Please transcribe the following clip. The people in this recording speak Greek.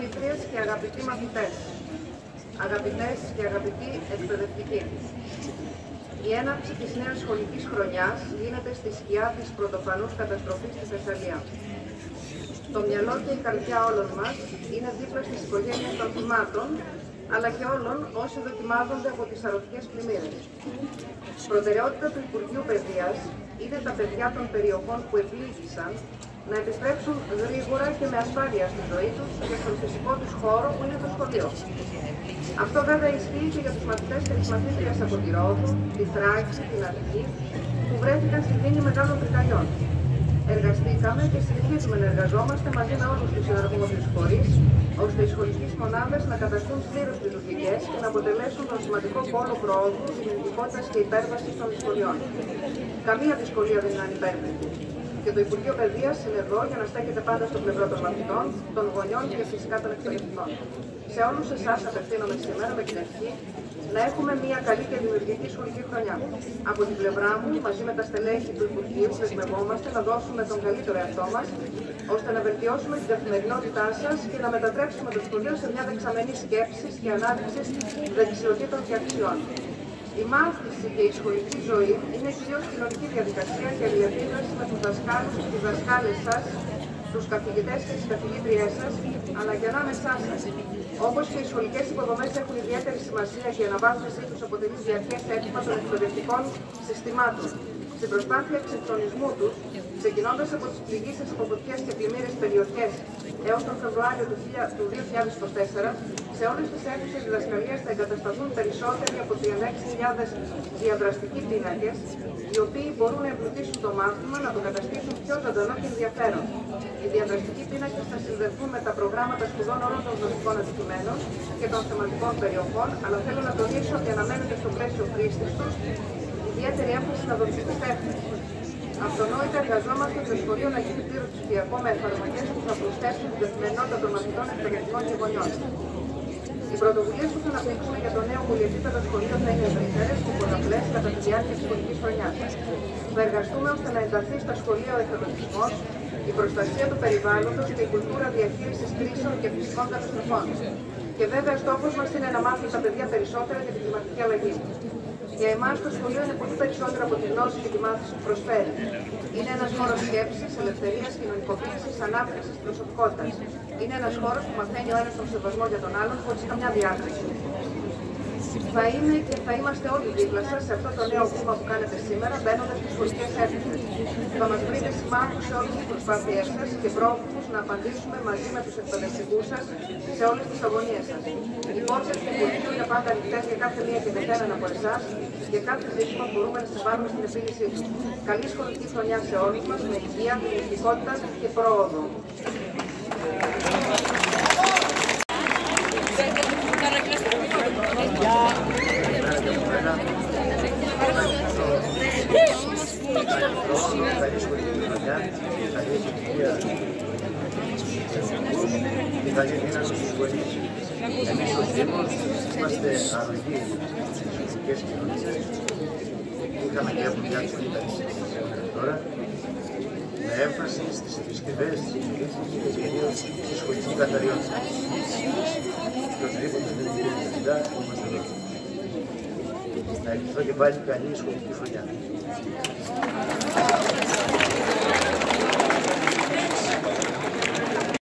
μαθήτριες και αγαπητοί μαθητές, αγαπητές και αγαπητοί εκπαιδευτικοί, η έναρξη της νέας σχολικής χρονιάς γίνεται στη σκιά της πρωτοφανούς καταστροφής στη Θεσσαλία. Το μυαλό και η καρδιά όλων μας είναι δίπλα στις οικογένειες των θυμάτων, αλλά και όλων όσοι δοκιμάζονται από τις αρωτικές πλημμύρες. Προτεραιότητα του Υπουργείου Παιδείας είναι τα παιδιά των περιοχών που επλήγησαν να επιστρέψουν γρήγορα και με ασφάλεια στη ζωή τους και στον φυσικό τους χώρο που είναι το σχολείο. Αυτό βέβαια ισχύει και για τους μαθητές και τις μαθήτριες από τη Ρόδο, τη Θράκη, την Αττική, που βρέθηκαν στη δίνη Μεγάλων Βρυτανιών. Εργαστήκαμε και συνεχίζουμε να εργαζόμαστε μαζί με όλους τους συναρμόδιους φορείς, ώστε οι σχολικές μονάδες να καταστούν πλήρως λειτουργικές και να αποτελέσουν τον σημαντικό πόλο προόδου, δημιουργικότητας και υπέρβασης των δυσκολιών. Καμία δυσκολία δεν είναι ανυπέρβλητη και το Υπουργείο Παιδείας είναι εδώ για να στέκεται πάντα στο πλευρό των μαθητών, των γονιών και φυσικά των εκπαιδευτικών. Σε όλους εσάς απευθύνομαι σήμερα με την ευχή να έχουμε μια καλή και δημιουργική σχολική χρονιά. Από την πλευρά μου, μαζί με τα στελέχη του Υπουργείου, δεσμευόμαστε να δώσουμε τον καλύτερο εαυτό μας, ώστε να βελτιώσουμε την καθημερινότητά σας και να μετατρέψουμε το σχολείο σε μια δεξαμενή σκέψης και ανάπτυξη δεξιοτήτων και αξιών. Η μάθηση και η σχολική ζωή είναι κυρίω κοινωνική διαδικασία και αλληλεπίδραση με τους δασκάλους και τι δασκάλες σας, τους καθηγητές και τις καθηγήτριές σας, αλλά και ανάμεσά σας. Όπως και οι σχολικές υποδομές έχουν ιδιαίτερη σημασία και η αναβάθμιση του αποτελείς διαρκές αίτημα των εκπαιδευτικών συστημάτων. Στην προσπάθεια εξυγχρονισμού τους, ξεκινώντας από τις πληγήσεις από φωτιέ και πλημμύρες περιοχές έως τον Φεβρουάριο του 2024, σε όλες τις αίθουσες διδασκαλία θα εγκατασταθούν περισσότεροι από 36.000 διαδραστικοί πίνακες, οι οποίοι μπορούν να εμπλουτίσουν το μάθημα, να το καταστήσουν πιο ζωντανό και ενδιαφέρον. Οι διαδραστικοί πίνακες θα συνδεθούν με τα προγράμματα σπουδών όλων των γνωστικών αντικειμένων και των θεματικών περιοχών, αλλά θέλω να τονίσω ότι αναμένεται στο πλαίσιο χρήστη τους ιδιαίτερη έμφαση να δοθεί στι τέχνε. Αυτονόητα εργαζόμαστε το σχολείο να γίνει πλήρως ψηφιακό με εφαρμογές που θα προσθέσουν την καθημερινότητα των μαθητών εκπαιδευτικών και γονιών. Οι πρωτοβουλίες που θα αναπτύξουμε για το νέο πολυεπίπεδο σχολείο θα είναι ευρύτερε και πολλαπλές κατά τη διάρκεια της σχολική χρονιάς. Θα εργαστούμε ώστε να ενταθεί στα σχολεία ο εθελοντισμό, η προστασία του περιβάλλοντος και η κουλτούρα διαχείρισης κρίσεων και φυσικών καταστροφών. Και βέβαια, στόχος μας είναι να μάθουν τα παιδιά περισσότερα για την κλιματική αλλαγή. Για εμάς το σχολείο είναι πολύ περισσότερο από τη γνώση και τη μάθηση που προσφέρει. Είναι ένας χώρος σκέψης, ελευθερίας, κοινωνικοποίησης, ανάπτυξης προσωπικότητας. Είναι ένας χώρος που μαθαίνει ο ένας τον σεβασμό για τον άλλον χωρίς καμιά διάκριση. Θα είμαι και θα είμαστε όλοι δίπλα σας σε αυτό το νέο βήμα που κάνετε σήμερα, μπαίνοντας στις σχολικέ αίθουσε. Θα μας βρείτε σημάδου σε όλες τις προσπάθειές σας και πρόθυμου να απαντήσουμε μαζί με τους εκπαιδευτικούς σας σε όλες τις αγωνίες σας. Οι πόρτε του Υπουργείου είναι πάντα ανοιχτές για κάθε μία και καθέναν από εσάς και κάθε ζήτημα μπορούμε να συμβάλλουμε στην επίλυσή του. Καλή σχολική χρονιά σε όλους μας με υγεία, δημιουργικότητα και πρόοδο. Και θα γίνει ένας συγχωρής. Εμείς ως Δήμος είμαστε αρρωγοί στις φυσικές κοινωνίες. Είχαμε και από διάρκεια τώρα με έμφαση στις επισκευές, στις επιχειρήσεις και κυρίως στη σχολική καθαριότητα. Και οτιδήποτε δεν γίνεται μετά, είμαστε εδώ. Να ευχηθώ και πάλι καλή σχολική χρονιά.